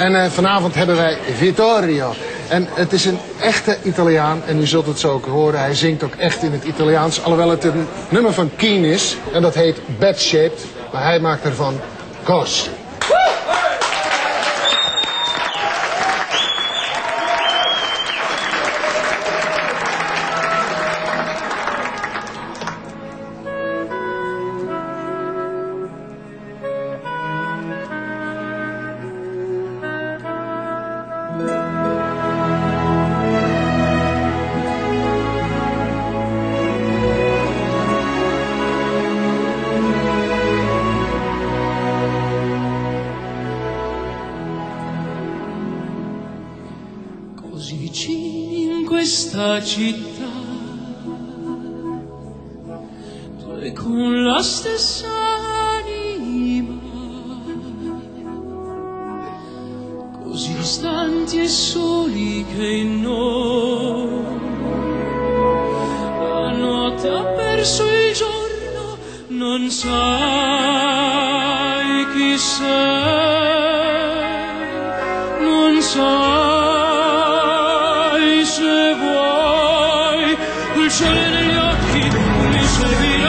En uh, vanavond hebben wij Vittorio. En het is een echte Italiaan. En u zult het zo ook horen. Hij zingt ook echt in het Italiaans. Alhoewel het een nummer van Keen is. En dat heet Bad Shaped. Maar hij maakt ervan Ghost. Così vicini in questa città, due con la stessa anima, così distanti e soli che noi. La notte ha perso il giorno, non sai chi sei, Shall your keep me shall be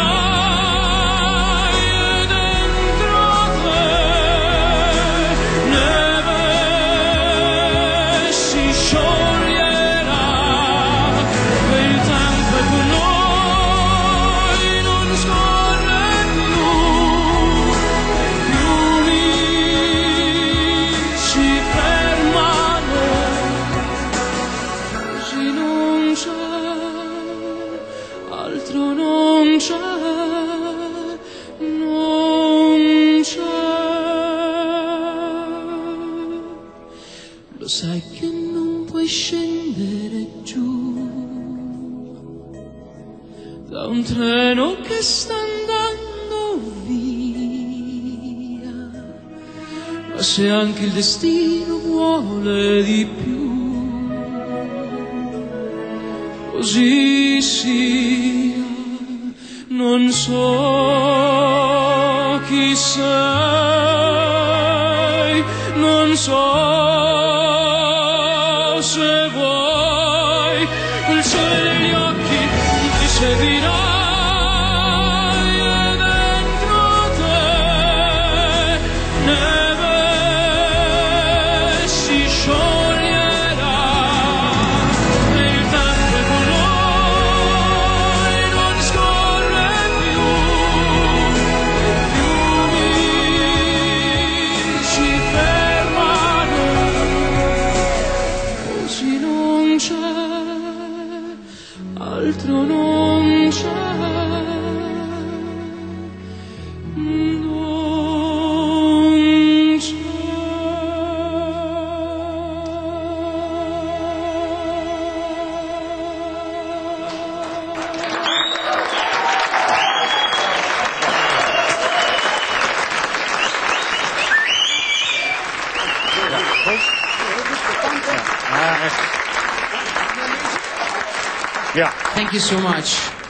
altro non c'è, non c'è. Lo sai che non puoi scendere giù da un treno che sta andando via, ma se anche il destino vuole di più così sia, non so chi sei, non so c'è altro non c'è. Non c'è Ja. Thank you so much.